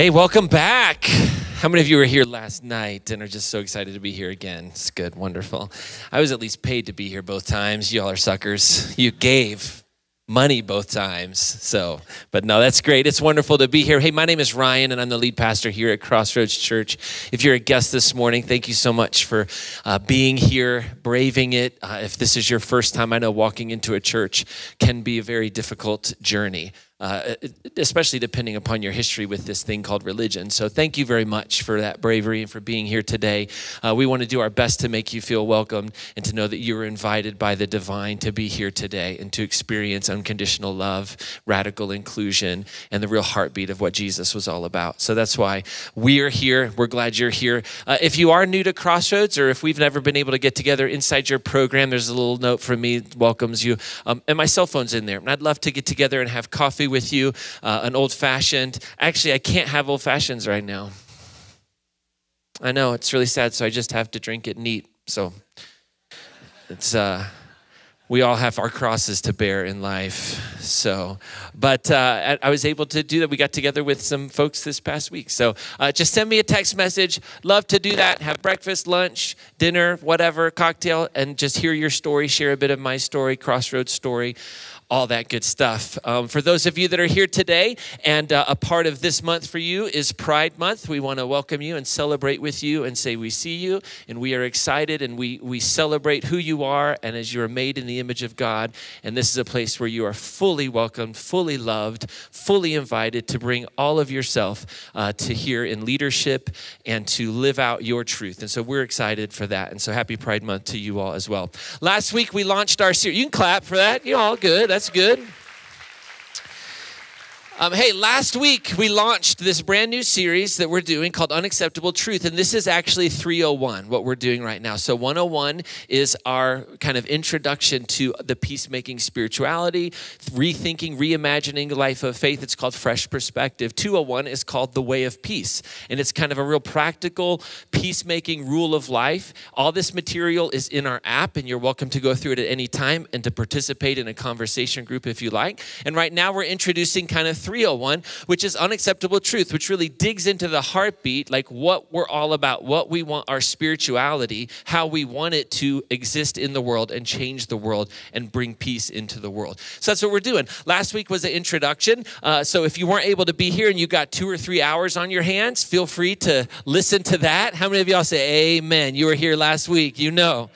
Hey, welcome back. How many of you were here last night and are just so excited to be here again? It's good, wonderful. I was at least paid to be here both times. Y'all are suckers. You gave money both times. So, but no, that's great. It's wonderful to be here. Hey, my name is Ryan, and I'm the lead pastor here at Crossroads Church. If you're a guest this morning, thank you so much for uh, being here, braving it. Uh, if this is your first time, I know walking into a church can be a very difficult journey uh, especially depending upon your history with this thing called religion. So, thank you very much for that bravery and for being here today. Uh, we want to do our best to make you feel welcomed and to know that you were invited by the divine to be here today and to experience unconditional love, radical inclusion, and the real heartbeat of what Jesus was all about. So, that's why we are here. We're glad you're here. Uh, if you are new to Crossroads or if we've never been able to get together inside your program, there's a little note from me welcomes you. Um, and my cell phone's in there. And I'd love to get together and have coffee with you, uh, an old fashioned. Actually, I can't have old fashions right now. I know it's really sad, so I just have to drink it neat. So it's uh, we all have our crosses to bear in life. So, but uh, I was able to do that. We got together with some folks this past week. So, uh, just send me a text message. Love to do that. Have breakfast, lunch, dinner, whatever, cocktail, and just hear your story. Share a bit of my story, Crossroads story all that good stuff. Um, for those of you that are here today, and uh, a part of this month for you is Pride Month. We want to welcome you and celebrate with you and say we see you and we are excited and we, we celebrate who you are and as you are made in the image of God. And this is a place where you are fully welcomed, fully loved, fully invited to bring all of yourself uh, to here in leadership and to live out your truth. And so we're excited for that. And so happy Pride Month to you all as well. Last week we launched our series. You can clap for that. You're all good. That's that's good. Um, hey, last week we launched this brand new series that we're doing called Unacceptable Truth, and this is actually 301, what we're doing right now. So, 101 is our kind of introduction to the peacemaking spirituality, rethinking, reimagining life of faith. It's called Fresh Perspective. 201 is called The Way of Peace, and it's kind of a real practical peacemaking rule of life. All this material is in our app, and you're welcome to go through it at any time and to participate in a conversation group if you like. And right now we're introducing kind of 301, which is unacceptable truth, which really digs into the heartbeat, like what we're all about, what we want our spirituality, how we want it to exist in the world and change the world and bring peace into the world. So that's what we're doing. Last week was the introduction. Uh, so if you weren't able to be here and you got two or three hours on your hands, feel free to listen to that. How many of y'all say amen? You were here last week, you know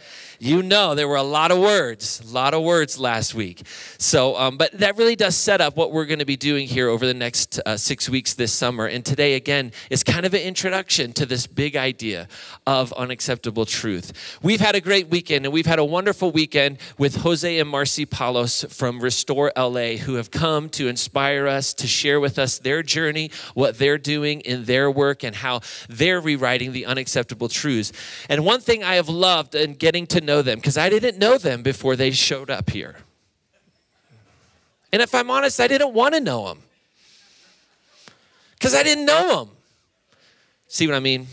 you know there were a lot of words, a lot of words last week. So, um, but that really does set up what we're going to be doing here over the next uh, six weeks this summer. And today, again, is kind of an introduction to this big idea of unacceptable truth. We've had a great weekend, and we've had a wonderful weekend with Jose and Marcy Palos from Restore LA, who have come to inspire us, to share with us their journey, what they're doing in their work, and how they're rewriting the unacceptable truths. And one thing I have loved in getting to know them because I didn't know them before they showed up here. And if I'm honest, I didn't want to know them because I didn't know them. See what I mean?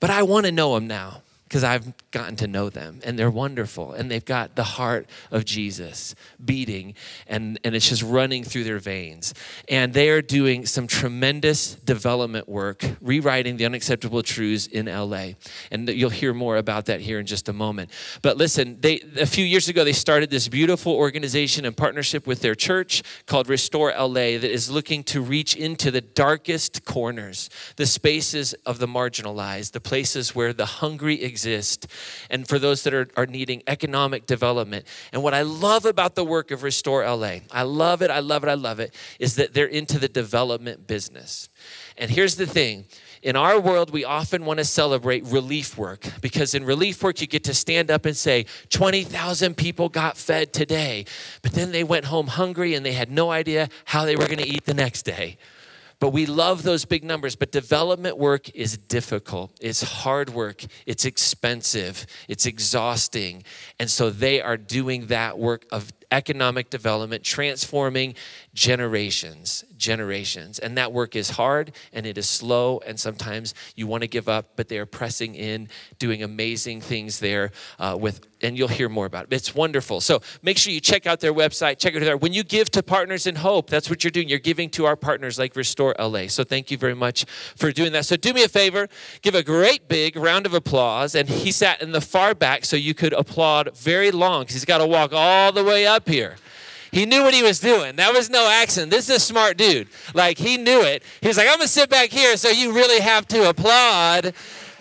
But I want to know them now because I've gotten to know them and they're wonderful and they've got the heart of Jesus beating and, and it's just running through their veins. And they are doing some tremendous development work, rewriting the unacceptable truths in LA. And you'll hear more about that here in just a moment. But listen, they a few years ago they started this beautiful organization in partnership with their church called Restore LA that is looking to reach into the darkest corners, the spaces of the marginalized, the places where the hungry exist and for those that are, are needing economic development. And what I love about the work of Restore LA, I love it, I love it, I love it, is that they're into the development business. And here's the thing in our world, we often want to celebrate relief work because in relief work, you get to stand up and say, 20,000 people got fed today, but then they went home hungry and they had no idea how they were going to eat the next day. But we love those big numbers. But development work is difficult, it's hard work, it's expensive, it's exhausting. And so they are doing that work of economic development, transforming generations, generations. And that work is hard and it is slow, and sometimes you want to give up, but they are pressing in, doing amazing things there uh, with, and you'll hear more about it. It's wonderful. So make sure you check out their website, check it out. When you give to Partners in Hope, that's what you're doing. You're giving to our partners like Restore LA. So thank you very much for doing that. So do me a favor, give a great big round of applause. And he sat in the far back so you could applaud very long because he's got to walk all the way up here. He knew what he was doing. That was no accident. This is a smart dude. Like, he knew it. He's like, I'm going to sit back here so you really have to applaud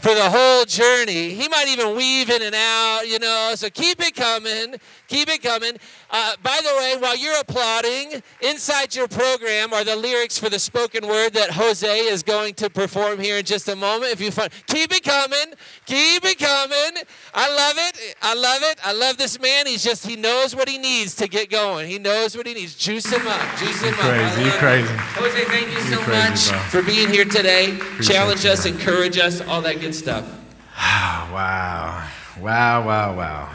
for the whole journey. He might even weave in and out, you know. So keep it coming. Keep it coming. Uh, by the way, while you're applauding, inside your program are the lyrics for the spoken word that Jose is going to perform here in just a moment. If you find, keep it coming, keep it coming. I love it. I love it. I love this man. He's just he knows what he needs to get going. He knows what he needs. Juice him up. Juice him You're up. Crazy. You're crazy. It. Jose, thank you You're so crazy, much bro. for being here today. Appreciate Challenge you, us, encourage us, all that good stuff. wow. Wow, wow, wow.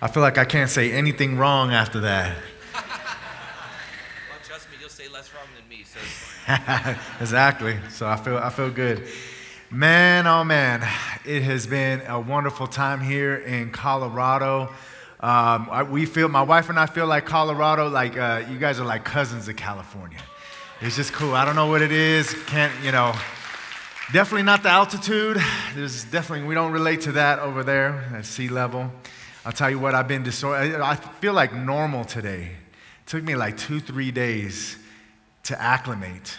I feel like I can't say anything wrong after that. Well, trust me, you'll say less wrong than me. So. exactly. So I feel I feel good. Man, oh man, it has been a wonderful time here in Colorado. Um, I- we feel, my wife and I feel like Colorado, like uh, you guys are like cousins of California. It's just cool. I don't know what it is. Can't, you know, definitely not the altitude. There's definitely, we don't relate to that over there at sea level. I'll tell you what, I've been disoriented. I feel like normal today. It took me like two, three days to acclimate.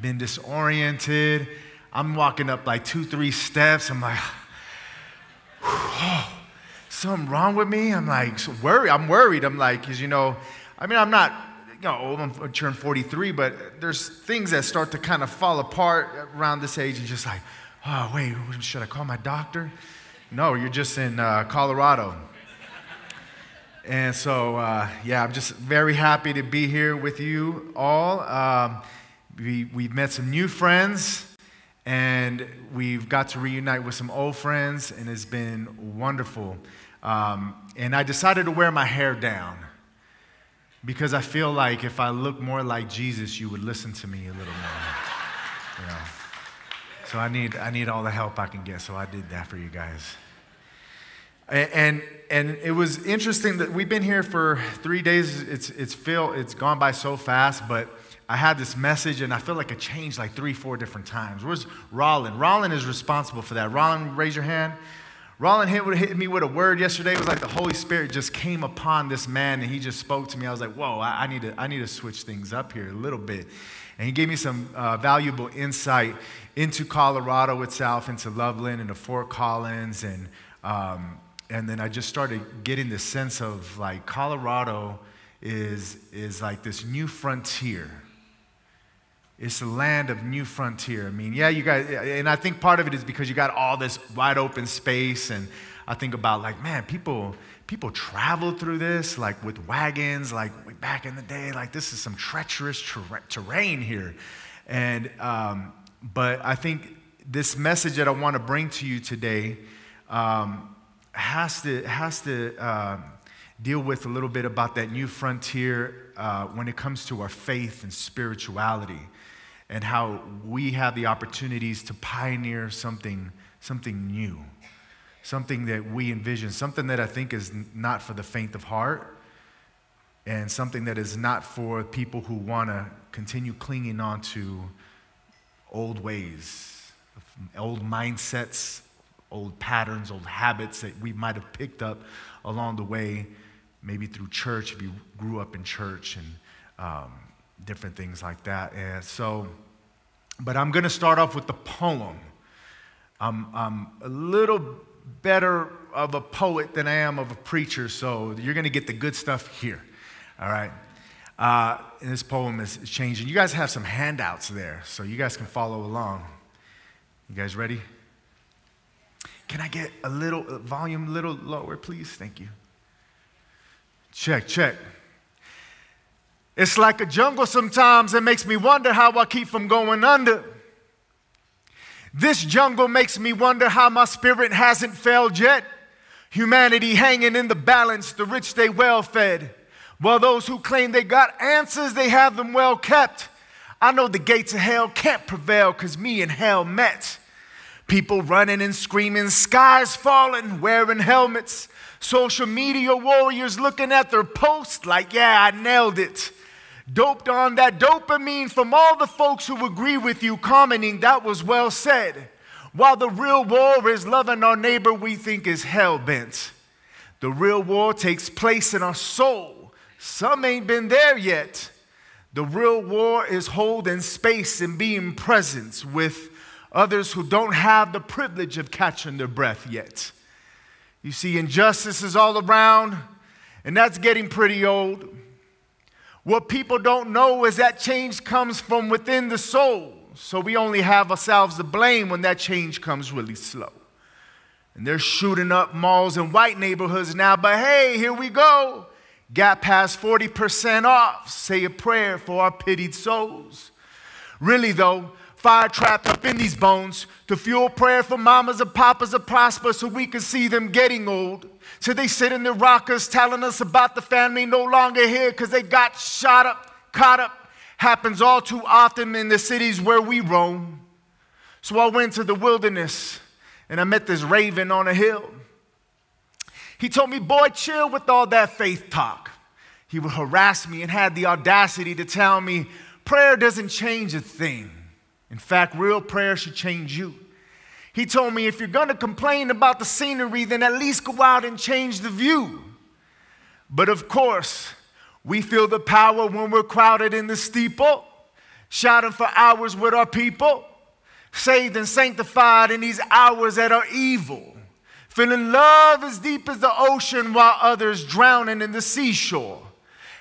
Been disoriented. I'm walking up like two, three steps. I'm like, oh, something wrong with me? I'm like, so worried. I'm worried. I'm like, because, you know, I mean, I'm not, you know. I'm turned 43, but there's things that start to kind of fall apart around this age. And just like, oh, wait, should I call my doctor? No, you're just in uh, Colorado. And so, uh, yeah, I'm just very happy to be here with you all. Um, we, we've met some new friends, and we've got to reunite with some old friends, and it's been wonderful. Um, and I decided to wear my hair down because I feel like if I look more like Jesus, you would listen to me a little more. You know? So I need, I need all the help I can get, so I did that for you guys. And, and and it was interesting that we've been here for three days. It's it's feel it's gone by so fast, but I had this message and I feel like it changed like three, four different times. Where's Rollin? Rollin is responsible for that. Rollin, raise your hand. Rollin hit, hit me with a word yesterday. It was like the Holy Spirit just came upon this man and he just spoke to me. I was like, whoa, I, I need, to, I need to switch things up here a little bit. And he gave me some uh, valuable insight into Colorado itself, into Loveland and to Fort Collins. And, um, and then I just started getting this sense of like Colorado is, is like this new frontier. It's a land of new frontier. I mean, yeah, you guys, and I think part of it is because you got all this wide open space, and I think about like, man, people people travel through this like with wagons, like back in the day. Like this is some treacherous ter- terrain here, and um, but I think this message that I want to bring to you today um, has to has to. Uh, deal with a little bit about that new frontier uh, when it comes to our faith and spirituality and how we have the opportunities to pioneer something, something new, something that we envision, something that I think is not for the faint of heart, and something that is not for people who want to continue clinging on to old ways, old mindsets, old patterns, old habits that we might have picked up along the way, maybe through church, if you grew up in church and um, different things like that. And so, but I'm going to start off with the poem. I'm, I'm a little better of a poet than I am of a preacher, so you're going to get the good stuff here. All right. Uh, this poem is changing. You guys have some handouts there, so you guys can follow along. You guys ready? Can I get a little volume, a little lower, please? Thank you. Check, check. It's like a jungle sometimes. It makes me wonder how I keep from going under. This jungle makes me wonder how my spirit hasn't failed yet. Humanity hanging in the balance, the rich stay well fed. While those who claim they got answers, they have them well kept. I know the gates of hell can't prevail because me and hell met. People running and screaming, skies falling, wearing helmets. Social media warriors looking at their posts like, yeah, I nailed it. Doped on that dopamine from all the folks who agree with you, commenting, that was well said. While the real war is loving our neighbor we think is hell bent. The real war takes place in our soul. Some ain't been there yet. The real war is holding space and being present with others who don't have the privilege of catching their breath yet. You see, injustice is all around, and that's getting pretty old. What people don't know is that change comes from within the soul. So we only have ourselves to blame when that change comes really slow. And they're shooting up malls in white neighborhoods now, but hey, here we go. Got past 40% off. Say a prayer for our pitied souls. Really, though, fire trapped up in these bones to fuel prayer for mamas and papas to prosper so we can see them getting old. So they sit in their rockers telling us about the family no longer here because they got shot up, caught up. Happens all too often in the cities where we roam. So I went to the wilderness and I met this raven on a hill. He told me, Boy, chill with all that faith talk. He would harass me and had the audacity to tell me, Prayer doesn't change a thing. In fact, real prayer should change you. He told me, if you're going to complain about the scenery, then at least go out and change the view. But of course, we feel the power when we're crowded in the steeple, shouting for hours with our people, saved and sanctified in these hours that are evil, feeling love as deep as the ocean while others drowning in the seashore.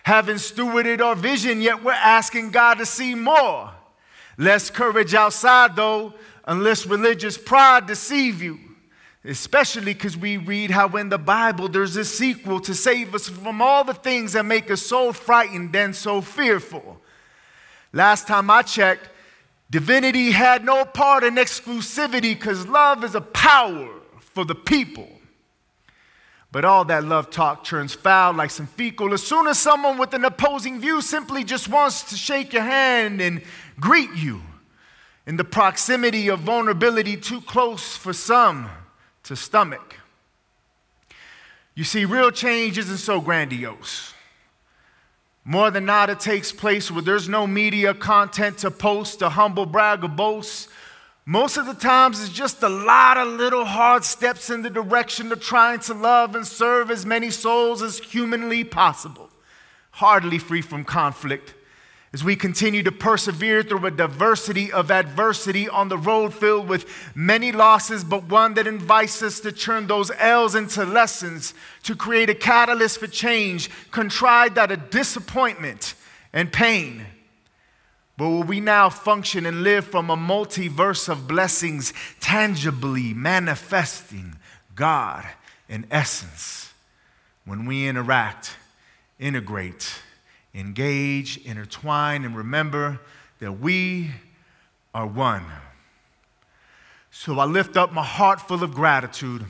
Having stewarded our vision, yet we're asking God to see more. Less courage outside, though, unless religious pride deceive you. Especially because we read how in the Bible there's a sequel to save us from all the things that make us so frightened and so fearful. Last time I checked, divinity had no part in exclusivity because love is a power for the people. But all that love talk turns foul like some fecal as soon as someone with an opposing view simply just wants to shake your hand and greet you. In the proximity of vulnerability, too close for some to stomach. You see, real change isn't so grandiose. More than not, it takes place where there's no media content to post, to humble brag, or boast. Most of the times, it's just a lot of little hard steps in the direction of trying to love and serve as many souls as humanly possible, hardly free from conflict as we continue to persevere through a diversity of adversity on the road filled with many losses, but one that invites us to turn those L's into lessons, to create a catalyst for change, contrived out of disappointment and pain. But will we now function and live from a multiverse of blessings, tangibly manifesting God in essence when we interact, integrate, engage, intertwine, and remember that we are one. So I lift up my heart full of gratitude.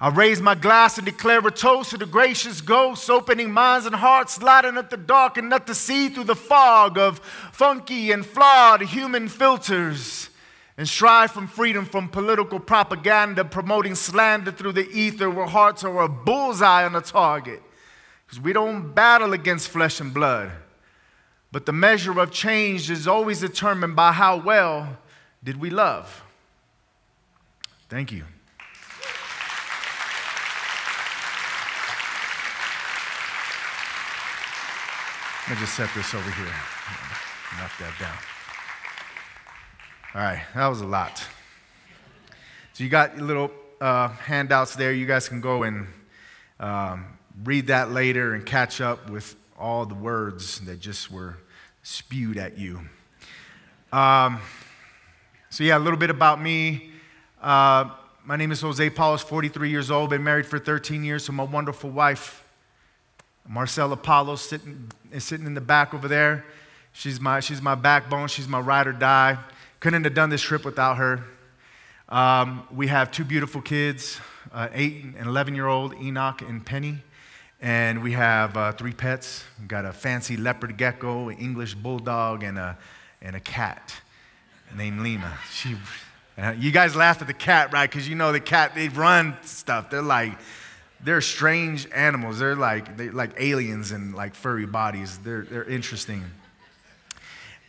I raise my glass and declare a toast to the gracious ghost, opening minds and hearts, lighting up the dark and not to see through the fog of funky and flawed human filters, and strive from freedom from political propaganda, promoting slander through the ether where hearts are a bullseye on a target. Because we don't battle against flesh and blood. But the measure of change is always determined by how well did we love. Thank you. Let me just set this over here. Knock that down. All right, that was a lot. So you got little uh, handouts there. You guys can go and um, read that later and catch up with all the words that just were spewed at you. Um, so, yeah, a little bit about me. Uh, my name is Jose Paulos, 43 years old, been married for 13 years to my wonderful wife, Marcela Paulos, sitting, sitting in the back over there. She's my, she's my backbone, she's my ride or die. Couldn't have done this trip without her. Um, we have two beautiful kids, uh, eight and 11 year old Enoch and Penny. And we have uh, three pets. We've got a fancy leopard gecko, an English bulldog, and a, and a cat named Lima. She, uh, you guys laugh at the cat, right? Because you know the cat, they run stuff. They're like, they're strange animals. They're like, they're like aliens in like furry bodies. They're, they're interesting.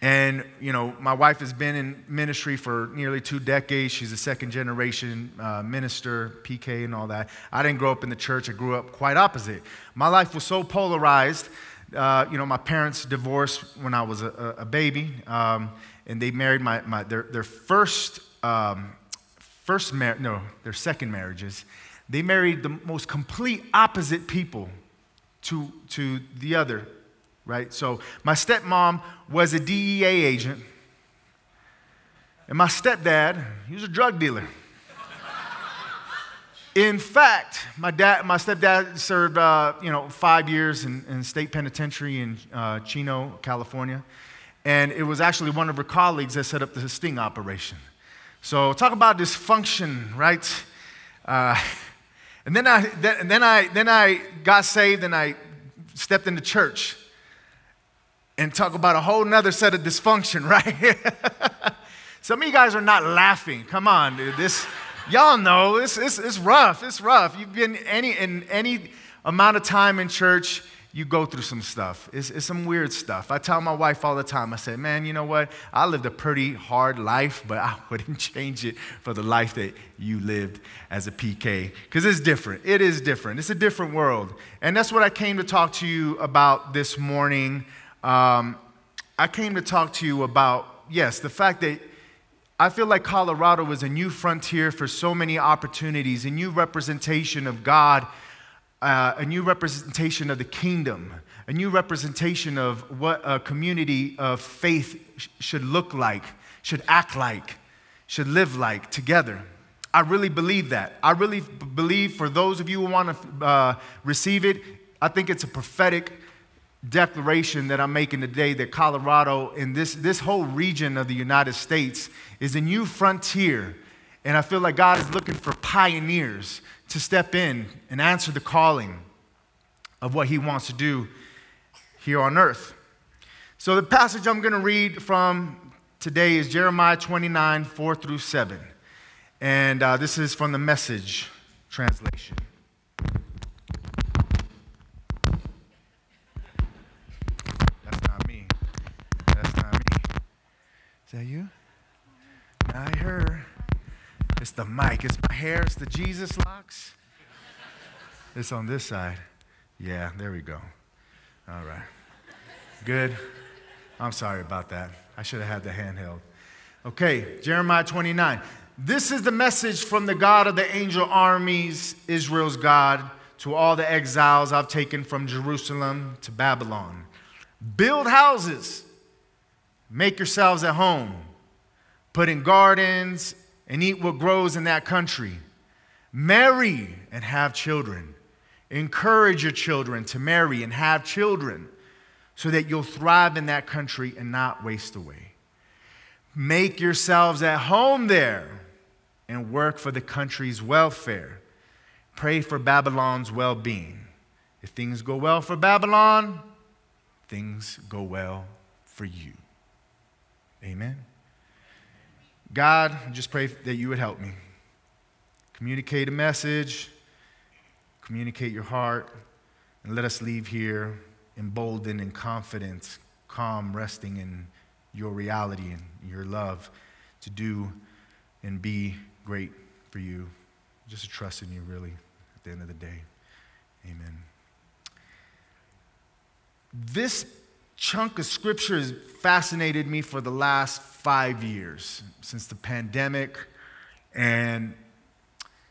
And, you know, my wife has been in ministry for nearly two decades. She's a second generation uh, minister, PK, and all that. I didn't grow up in the church, I grew up quite opposite. My life was so polarized. Uh, you know, my parents divorced when I was a, a baby, um, and they married my, my, their, their first, um, first mar- no, their second marriages. They married the most complete opposite people to, to the other right? So my stepmom was a DEA agent, and my stepdad, he was a drug dealer. In fact, my dad, my stepdad served, uh, you know, five years in, in state penitentiary in uh, Chino, California, and it was actually one of her colleagues that set up the sting operation. So talk about dysfunction, right? Uh, and then I, then, then I, then I got saved and I stepped into church and talk about a whole nother set of dysfunction, right? Some of you guys are not laughing. Come on, dude. This, y'all know it's, it's, it's rough. It's rough. You've been any, in any amount of time in church, you go through some stuff. It's, it's some weird stuff. I tell my wife all the time, I said, man, you know what? I lived a pretty hard life, but I wouldn't change it for the life that you lived as a PK. Because it's different. It is different. It's a different world. And that's what I came to talk to you about this morning. Um, I came to talk to you about, yes, the fact that I feel like Colorado is a new frontier for so many opportunities, a new representation of God, uh, a new representation of the kingdom, a new representation of what a community of faith sh- should look like, should act like, should live like together. I really believe that. I really b- believe for those of you who want to uh, receive it, I think it's a prophetic declaration that I'm making today that Colorado and this, this whole region of the United States is a new frontier. And I feel like God is looking for pioneers to step in and answer the calling of what He wants to do here on earth. So, the passage I'm going to read from today is Jeremiah 29 4 through 7. And uh, this is from the message translation. That you? Not her. It's the mic. It's my hair. It's the Jesus locks. It's on this side. Yeah, there we go. All right. Good. I'm sorry about that. I should have had the handheld. Okay, Jeremiah 29. This is the message from the God of the angel armies, Israel's God, to all the exiles I've taken from Jerusalem to Babylon. Build houses Make yourselves at home. Put in gardens and eat what grows in that country. Marry and have children. Encourage your children to marry and have children so that you'll thrive in that country and not waste away. Make yourselves at home there and work for the country's welfare. Pray for Babylon's well being. If things go well for Babylon, things go well for you. Amen. God, just pray that you would help me. Communicate a message, communicate your heart, and let us leave here emboldened and confident, calm, resting in your reality and your love to do and be great for you. Just to trust in you, really, at the end of the day. Amen. This chunk of scripture has fascinated me for the last five years since the pandemic and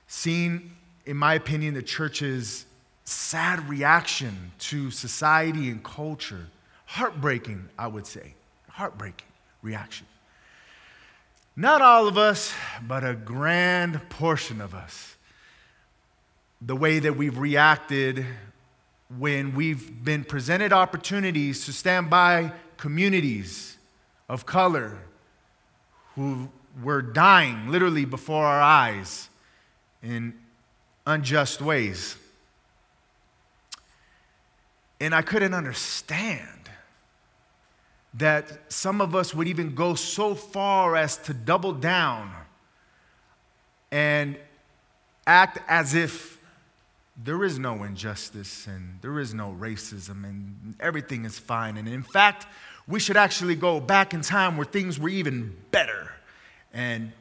seeing, in my opinion, the church's sad reaction to society and culture. Heartbreaking, I would say. Heartbreaking reaction. Not all of us, but a grand portion of us. The way that we've reacted when we've been presented opportunities to stand by communities of color who were dying literally before our eyes in unjust ways. And I couldn't understand that some of us would even go so far as to double down and act as if there is no injustice and there is no racism and everything is fine. And in fact, we should actually go back in time where things were even better. And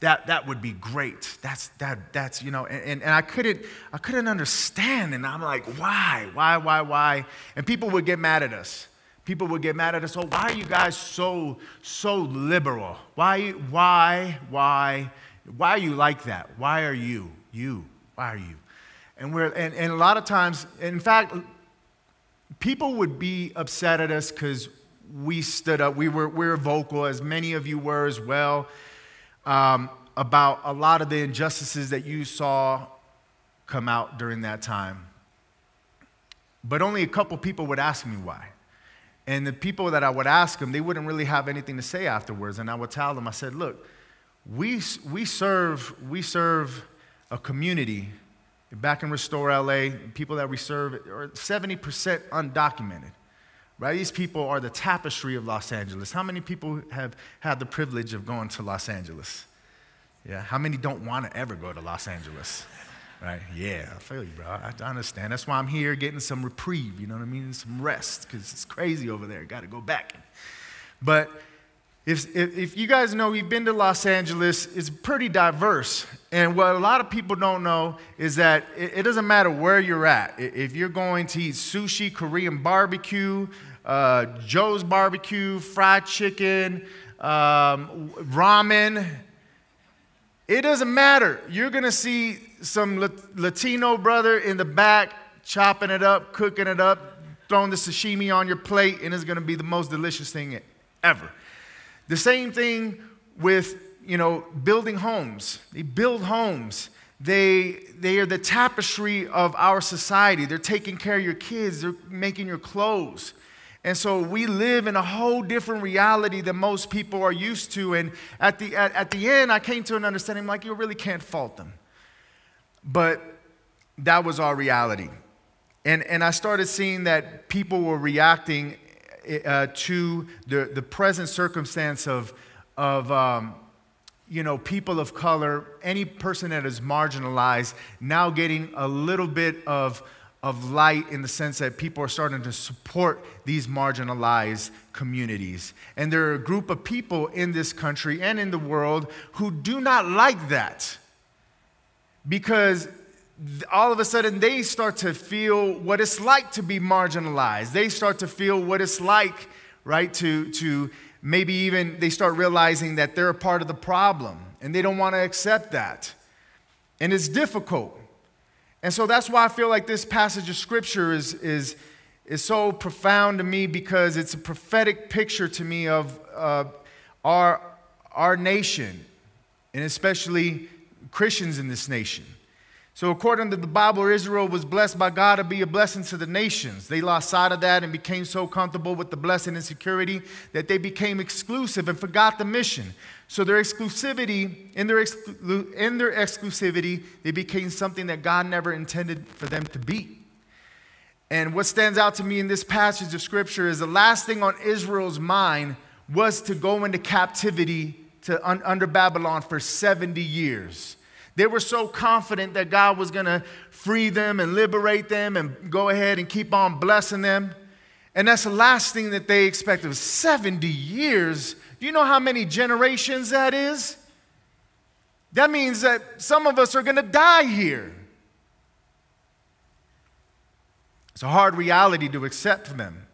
that, that would be great. That's, that, that's you know, and, and I, couldn't, I couldn't understand. And I'm like, why, why, why, why? And people would get mad at us. People would get mad at us. Oh, why are you guys so, so liberal? Why, why, why, why are you like that? Why are you, you, why are you? And, we're, and, and a lot of times, in fact, people would be upset at us because we stood up. We were, we were vocal, as many of you were as well um, about a lot of the injustices that you saw come out during that time. But only a couple people would ask me why. And the people that I would ask them, they wouldn't really have anything to say afterwards. And I would tell them, I said, look, we, we, serve, we serve a community back in Restore LA, people that we serve are 70% undocumented. Right? These people are the tapestry of Los Angeles. How many people have had the privilege of going to Los Angeles? Yeah. How many don't want to ever go to Los Angeles? Right? Yeah, I feel you, bro. I, understand. That's why I'm here getting some reprieve, you know what I mean? Some rest, because it's crazy over there. Got to go back. But if, if, you guys know, you've been to Los Angeles, it's pretty diverse. And what a lot of people don't know is that it, it doesn't matter where you're at. If you're going to eat sushi, Korean barbecue, uh, Joe's barbecue, fried chicken, um, ramen. It doesn't matter. You're going to see some Latino brother in the back chopping it up, cooking it up, throwing the sashimi on your plate, and it's going to be the most delicious thing ever. The same thing with, you know, building homes. They build homes. They, they are the tapestry of our society. They're taking care of your kids. They're making your clothes. And so we live in a whole different reality than most people are used to. And at the, at, at the end, I came to an understanding like, you really can't fault them. But that was our reality. And, and I started seeing that people were reacting uh, to the, the present circumstance of, of um, you know, people of color, any person that is marginalized, now getting a little bit of of light in the sense that people are starting to support these marginalized communities. And there are a group of people in this country and in the world who do not like that because all of a sudden they start to feel what it's like to be marginalized. They start to feel what it's like, right, to, to maybe even they start realizing that they're a part of the problem and they don't want to accept that. And it's difficult. And so that's why I feel like this passage of scripture is, is, is so profound to me because it's a prophetic picture to me of uh, our, our nation, and especially Christians in this nation. So, according to the Bible, Israel was blessed by God to be a blessing to the nations. They lost sight of that and became so comfortable with the blessing and security that they became exclusive and forgot the mission. So, their exclusivity, in their, exclu- in their exclusivity, they became something that God never intended for them to be. And what stands out to me in this passage of scripture is the last thing on Israel's mind was to go into captivity to, un, under Babylon for 70 years. They were so confident that God was going to free them and liberate them and go ahead and keep on blessing them. And that's the last thing that they expected. 70 years. Do you know how many generations that is? That means that some of us are going to die here. It's a hard reality to accept for them.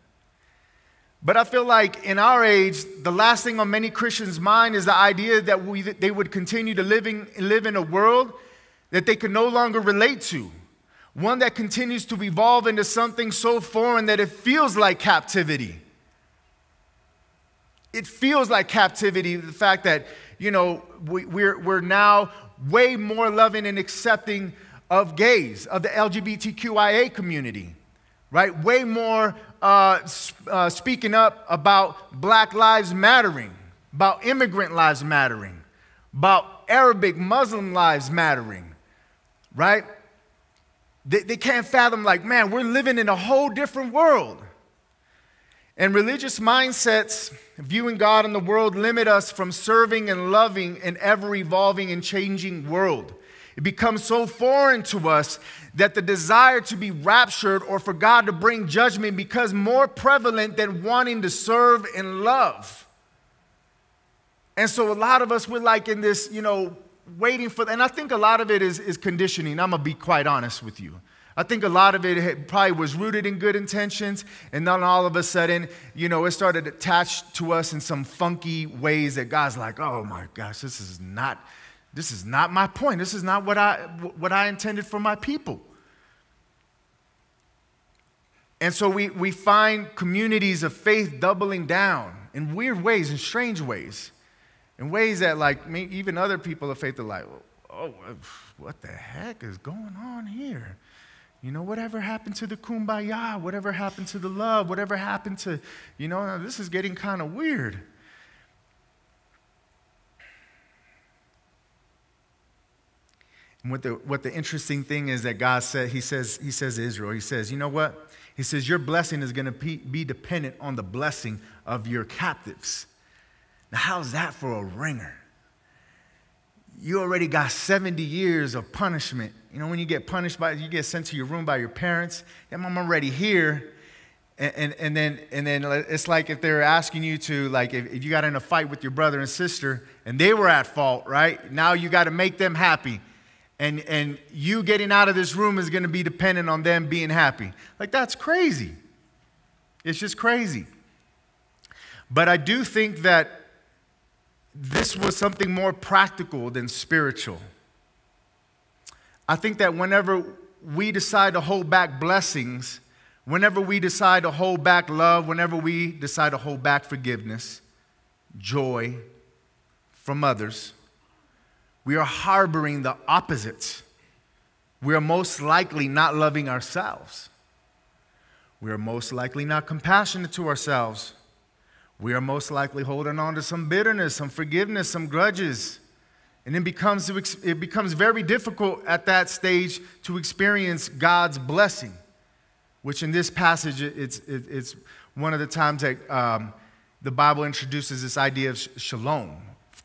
But I feel like in our age, the last thing on many Christians' mind is the idea that we, they would continue to living, live in a world that they can no longer relate to. One that continues to evolve into something so foreign that it feels like captivity. It feels like captivity, the fact that, you know, we, we're, we're now way more loving and accepting of gays, of the LGBTQIA community, right? Way more uh, uh, speaking up about black lives mattering, about immigrant lives mattering, about Arabic Muslim lives mattering, right? They, they can't fathom, like, man, we're living in a whole different world. And religious mindsets viewing God and the world limit us from serving and loving an ever evolving and changing world. It becomes so foreign to us that the desire to be raptured or for God to bring judgment becomes more prevalent than wanting to serve and love. And so a lot of us, we're like in this, you know, waiting for, and I think a lot of it is, is conditioning. I'm gonna be quite honest with you. I think a lot of it probably was rooted in good intentions, and then all of a sudden, you know, it started attached to us in some funky ways that God's like, oh my gosh, this is not, this is not my point. This is not what I, what I intended for my people. And so we, we find communities of faith doubling down in weird ways, in strange ways, in ways that, like, even other people of faith are like, oh, what the heck is going on here? You know, whatever happened to the kumbaya? Whatever happened to the love? Whatever happened to, you know, this is getting kind of weird. And what the, what the interesting thing is that God said, He says, He says to Israel, He says, you know what? He says, Your blessing is going to be dependent on the blessing of your captives. Now, how's that for a ringer? You already got 70 years of punishment you know, when you get punished by, you get sent to your room by your parents. And I'm already here. And, and, and, then, and then it's like if they're asking you to, like, if, if you got in a fight with your brother and sister and they were at fault, right? Now you got to make them happy. And, and you getting out of this room is going to be dependent on them being happy. Like, that's crazy. It's just crazy. But I do think that this was something more practical than spiritual. I think that whenever we decide to hold back blessings, whenever we decide to hold back love, whenever we decide to hold back forgiveness, joy from others, we are harboring the opposites. We are most likely not loving ourselves. We are most likely not compassionate to ourselves. We are most likely holding on to some bitterness, some forgiveness, some grudges. And it becomes, it becomes very difficult at that stage to experience God's blessing, which in this passage, it's, it's one of the times that um, the Bible introduces this idea of shalom,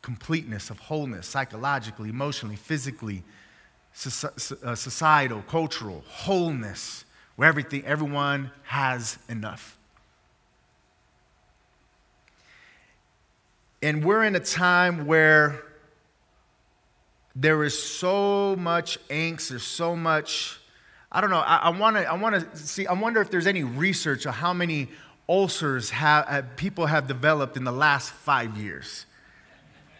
completeness, of wholeness, psychologically, emotionally, physically, uh, societal, cultural, wholeness, where everything, everyone has enough. And we're in a time where there is so much angst, there's so much, I don't know, I, I wanna, I wanna see, I wonder if there's any research of how many ulcers have, have, people have developed in the last five years.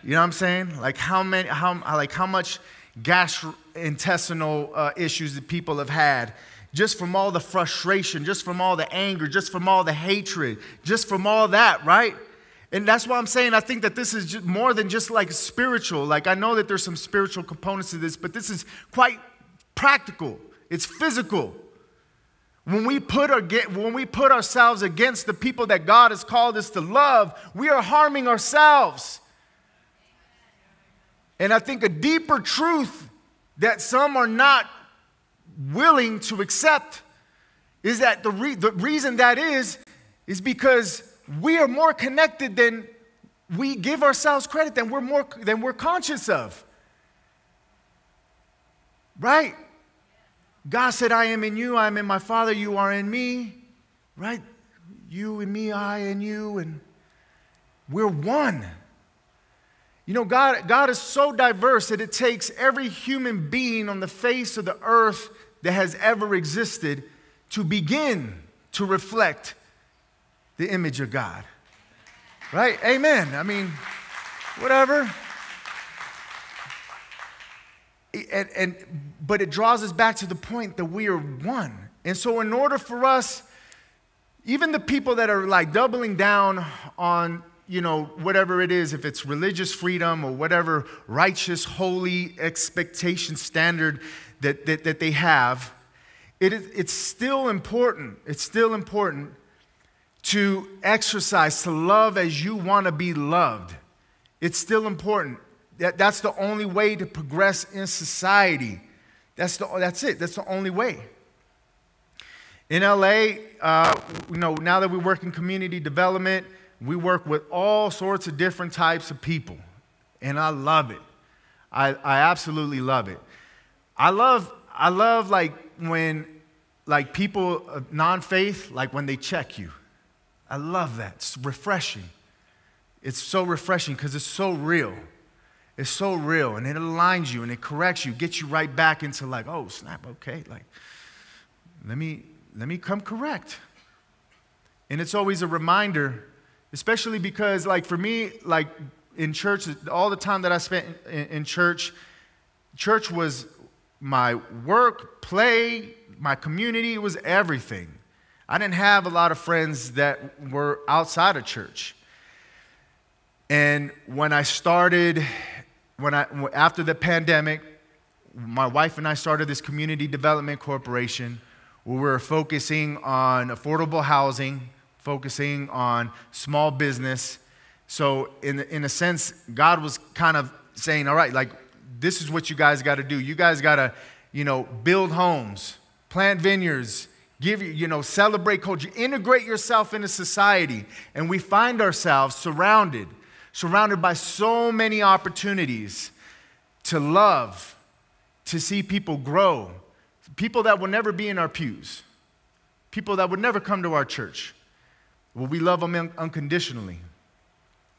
You know what I'm saying? Like how many, how, like how much gastrointestinal uh, issues that people have had just from all the frustration, just from all the anger, just from all the hatred, just from all that, right? And that's why I'm saying I think that this is more than just like spiritual. Like I know that there's some spiritual components to this, but this is quite practical. It's physical. When we put our, when we put ourselves against the people that God has called us to love, we are harming ourselves. And I think a deeper truth that some are not willing to accept is that the, re- the reason that is is because we are more connected than we give ourselves credit than we're more than we're conscious of. Right? God said, I am in you, I am in my Father, you are in me. Right? You and me, I and you, and we're one. You know, God, God is so diverse that it takes every human being on the face of the earth that has ever existed to begin to reflect the image of God. Right? Amen. I mean, whatever. And, and, but it draws us back to the point that we are one. And so, in order for us, even the people that are like doubling down on, you know, whatever it is, if it's religious freedom or whatever righteous, holy expectation standard that, that, that they have, it is, it's still important. It's still important to exercise, to love as you want to be loved. It's still important. That, that's the only way to progress in society. That's, the, that's it. That's the only way. In LA, uh, you know, now that we work in community development, we work with all sorts of different types of people. And I love it. I, I absolutely love it. I love, I love like when like people non-faith, like when they check you. I love that. It's refreshing. It's so refreshing because it's so real. It's so real and it aligns you and it corrects you, gets you right back into like, oh snap, okay, like let me let me come correct. And it's always a reminder, especially because like for me, like in church, all the time that I spent in, in church, church was my work, play, my community, it was everything. I didn't have a lot of friends that were outside of church. And when I started, when I, after the pandemic, my wife and I started this community development corporation where we were focusing on affordable housing, focusing on small business. So, in, in a sense, God was kind of saying, all right, like, this is what you guys got to do. You guys got to, you know, build homes, plant vineyards, give you, you know, celebrate culture, integrate yourself into society. And we find ourselves surrounded surrounded by so many opportunities to love, to see people grow, people that will never be in our pews, people that would never come to our church. Well, we love them unconditionally.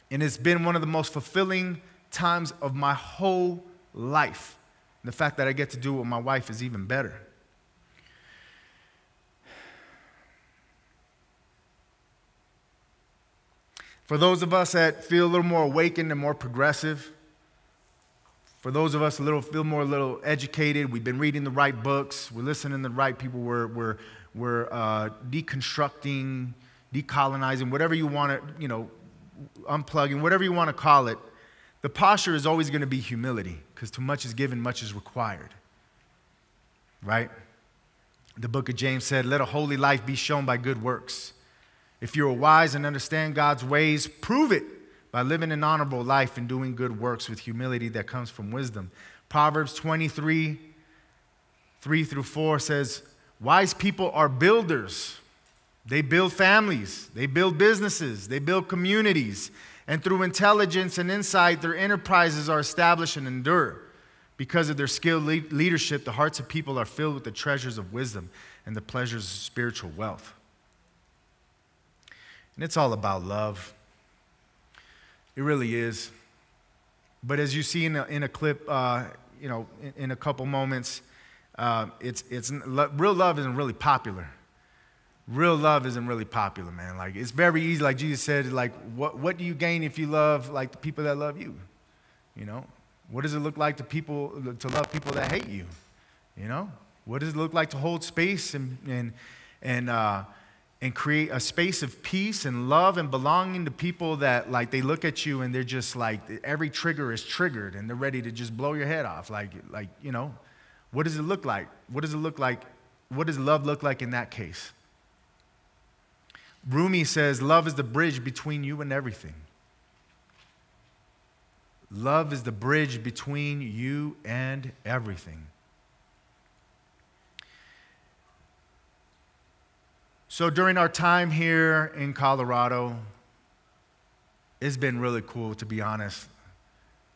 And it's been one of the most fulfilling times of my whole life. And the fact that I get to do it with my wife is even better. For those of us that feel a little more awakened and more progressive, for those of us a little feel more a little educated, we've been reading the right books, we're listening to the right people, we're, we're, we're uh, deconstructing, decolonizing, whatever you want to, you know, unplugging, whatever you want to call it. The posture is always going to be humility because too much is given, much is required. Right? The book of James said, Let a holy life be shown by good works. If you're wise and understand God's ways, prove it by living an honorable life and doing good works with humility that comes from wisdom. Proverbs 23, 3 through 4 says, Wise people are builders. They build families, they build businesses, they build communities. And through intelligence and insight, their enterprises are established and endure. Because of their skilled leadership, the hearts of people are filled with the treasures of wisdom and the pleasures of spiritual wealth. And it's all about love. It really is. But as you see in a, in a clip, uh, you know, in, in, a couple moments, uh, it's, it's, real love isn't really popular. Real love isn't really popular, man. Like, it's very easy, like Jesus said, like, what, what do you gain if you love, like, the people that love you? You know? What does it look like to people, to love people that hate you? You know? What does it look like to hold space and, and, and, uh, and create a space of peace and love and belonging to people that like they look at you and they're just like every trigger is triggered and they're ready to just blow your head off like like you know what does it look like what does it look like what does love look like in that case Rumi says love is the bridge between you and everything love is the bridge between you and everything So during our time here in Colorado, it's been really cool, to be honest.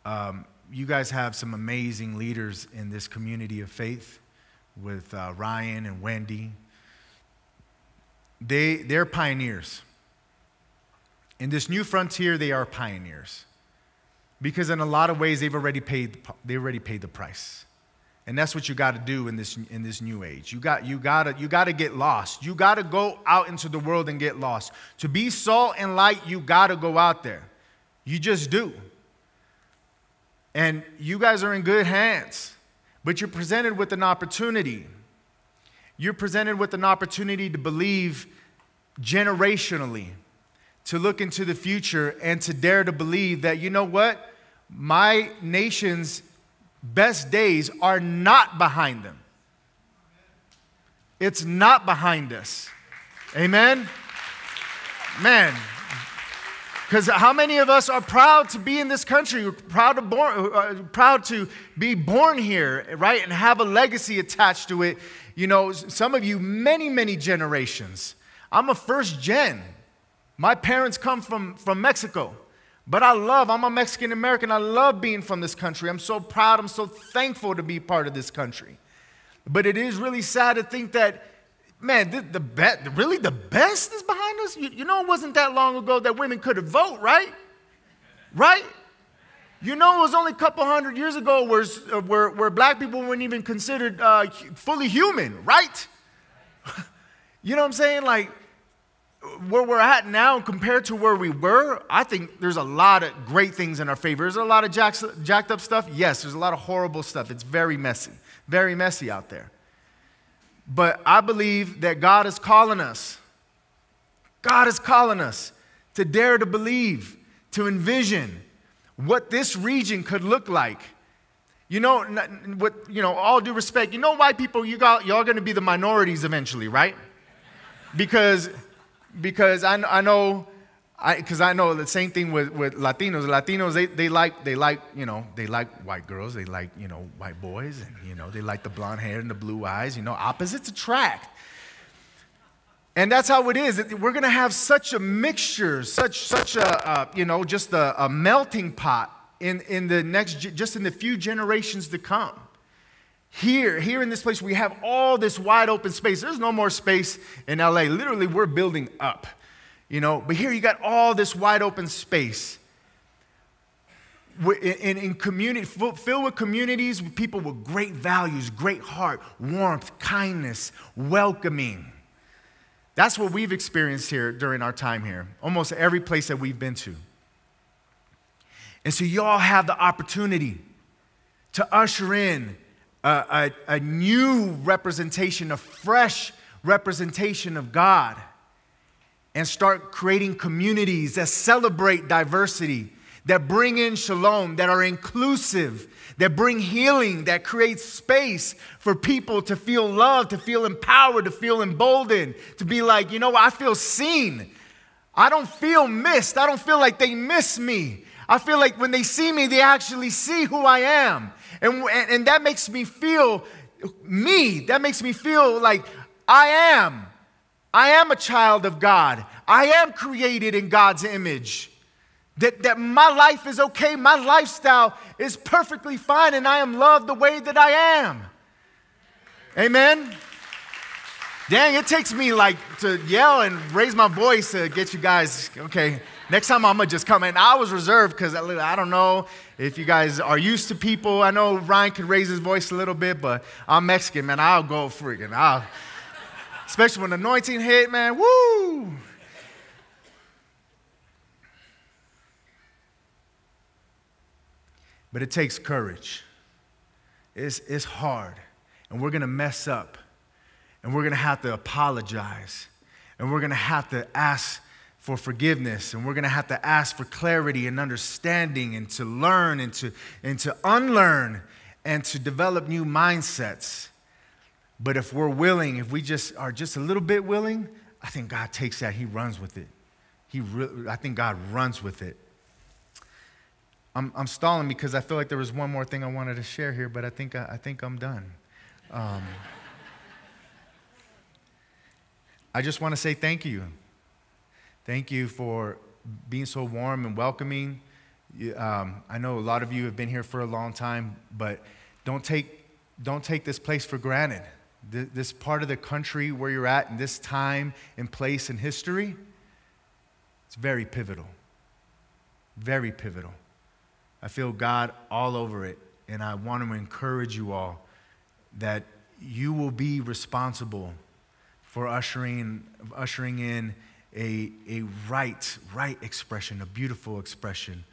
Um, you guys have some amazing leaders in this community of faith with uh, Ryan and Wendy. They, they're pioneers. In this new frontier, they are pioneers. Because in a lot of ways, they've already paid, they already paid the price. And that's what you got to do in this, in this new age. You got, you, gotta, you got to get lost. You got to go out into the world and get lost. To be salt and light, you got to go out there. You just do. And you guys are in good hands, but you're presented with an opportunity. You're presented with an opportunity to believe generationally, to look into the future, and to dare to believe that, you know what? My nation's best days are not behind them. It's not behind us. Amen? Man, Because how many of us are proud to be in this country, proud to, born, uh, proud to be born here, right, and have a legacy attached to it? You know, some of you, many, many generations. I'm a first gen. My parents come from, from Mexico. But I love, I'm a Mexican American. I love being from this country. I'm so proud. I'm so thankful to be part of this country. But it is really sad to think that, man, the, the be- really the best is behind us. You, you know, it wasn't that long ago that women could have vote, right? Right? You know, it was only a couple hundred years ago where, uh, where, where black people weren't even considered uh, fully human, right? you know what I'm saying? Like, where we're at now compared to where we were, I think there's a lot of great things in our favor. There's a lot of jacked up stuff. Yes, there's a lot of horrible stuff. It's very messy, very messy out there. But I believe that God is calling us. God is calling us to dare to believe, to envision what this region could look like. You know, with you know, all due respect, you know, white people, you got y'all going to be the minorities eventually, right? Because because I, I know, because I, I, know the same thing with, with Latinos. Latinos, they, they like, they like, you know, they like white girls. They like, you know, white boys. And, you know, they like the blonde hair and the blue eyes. You know, opposites attract. And that's how it is. We're going to have such a mixture, such, such a, uh, you know, just a, a melting pot in, in the next, just in the few generations to come. Here, here in this place, we have all this wide open space. There's no more space in LA. Literally, we're building up, you know. But here you got all this wide open space. In, in community, filled with communities, with people with great values, great heart, warmth, kindness, welcoming. That's what we've experienced here during our time here, almost every place that we've been to. And so, y'all have the opportunity to usher in a, a, a new representation, a fresh representation of God, and start creating communities that celebrate diversity, that bring in shalom, that are inclusive, that bring healing, that create space for people to feel loved, to feel empowered, to feel emboldened, to be like, you know, I feel seen. I don't feel missed. I don't feel like they miss me. I feel like when they see me, they actually see who I am. And, and, and that makes me feel me. That makes me feel like I am. I am a child of God. I am created in God's image. That, that my life is okay, my lifestyle is perfectly fine, and I am loved the way that I am. Amen. Dang, it takes me like to yell and raise my voice to get you guys, okay. Next time I'm gonna just come in. I was reserved because I, I don't know if you guys are used to people. I know Ryan could raise his voice a little bit, but I'm Mexican, man. I'll go freaking. I'll, especially when anointing hit, man. Woo! But it takes courage. It's, it's hard, and we're gonna mess up, and we're gonna have to apologize, and we're gonna have to ask for forgiveness. And we're going to have to ask for clarity and understanding and to learn and to, and to unlearn and to develop new mindsets. But if we're willing if we just are just a little bit willing i think god takes that. He runs with it. He re- i think god runs with it I'm, I'm stalling because i feel like there was one more thing i wanted to share here but i think, I, I think i'm done um, i just want to say thank you Thank you for being so warm and welcoming. Um, I know a lot of you have been here for a long time, but don't take, don't take this place for granted. This, this part of the country where you're at in this time and place in history, it's very pivotal. Very pivotal. I feel God all over it, and I want to encourage you all that you will be responsible for ushering, ushering in a, a right, right expression, a beautiful expression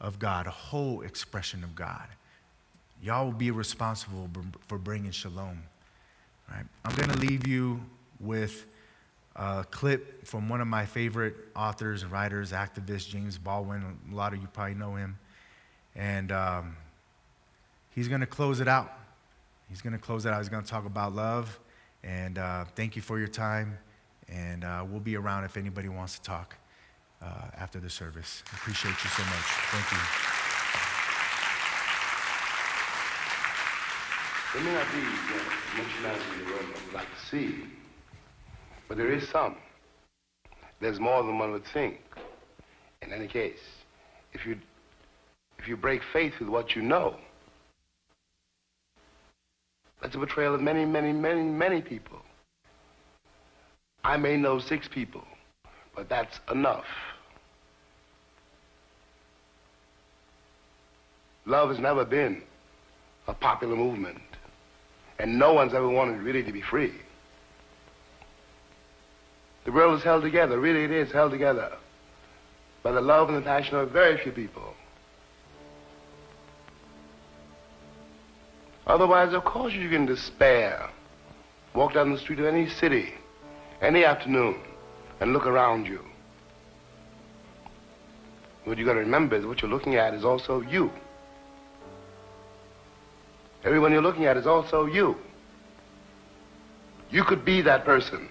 of God, a whole expression of God. Y'all will be responsible for bringing shalom. Right? I'm going to leave you with a clip from one of my favorite authors writers, activists, James Baldwin. A lot of you probably know him. And um, he's going to close it out. He's going to close it out. He's going to talk about love. And uh, thank you for your time and uh, we'll be around if anybody wants to talk. uh, after the service. Appreciate you so much. Thank you. There may not be much humanity in the world would like to see, but there is some. There's more than one would think. In any case, if you if you break faith with what you know, that's a betrayal of many, many, many, many people. I may know six people, but that's enough. Love has never been a popular movement, and no one's ever wanted really to be free. The world is held together, really it is held together, by the love and the passion of very few people. Otherwise, of course, you can despair. Walk down the street of any city, any afternoon, and look around you. What you got to remember is what you're looking at is also you. Everyone you're looking at is also you. You could be that person.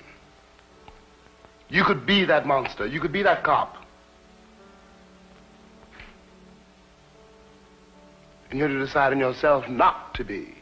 You could be that monster. You could be that cop. And you have to decide in yourself not to be.